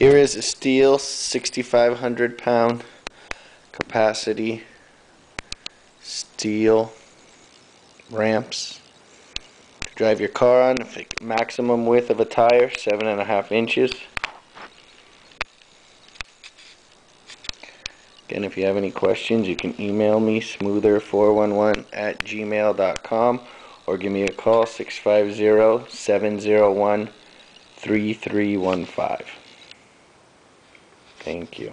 Here is a steel 6,500 pound capacity steel ramps to drive your car on. Maximum width of a tire, seven and a half inches. Again, if you have any questions, you can email me smoother411 at gmail.com or give me a call 650 701 3315. Thank you.